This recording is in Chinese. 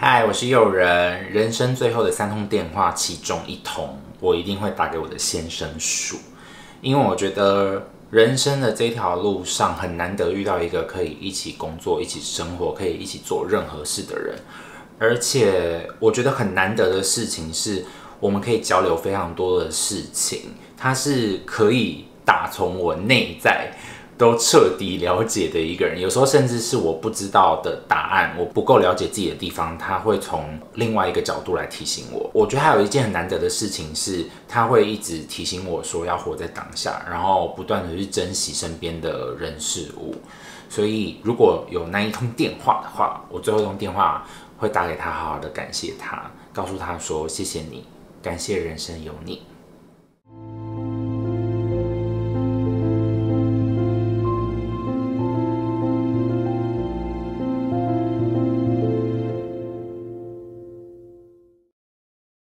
嗨，我是诱人。人生最后的三通电话，其中一通我一定会打给我的先生数，因为我觉得人生的这条路上很难得遇到一个可以一起工作、一起生活、可以一起做任何事的人，而且我觉得很难得的事情是，我们可以交流非常多的事情，它是可以打从我内在。都彻底了解的一个人，有时候甚至是我不知道的答案，我不够了解自己的地方，他会从另外一个角度来提醒我。我觉得还有一件很难得的事情是，他会一直提醒我说要活在当下，然后不断的去珍惜身边的人事物。所以如果有那一通电话的话，我最后一通电话会打给他，好好的感谢他，告诉他说谢谢你，感谢人生有你。